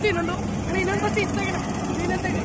കുത്തിയിട്ടുണ്ടോ അങ്ങനെ ഇനം കുത്തി ഇത്തേക്കണം ഇതിനത്തേക്ക്